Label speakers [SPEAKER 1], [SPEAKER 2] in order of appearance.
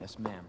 [SPEAKER 1] Yes, ma'am.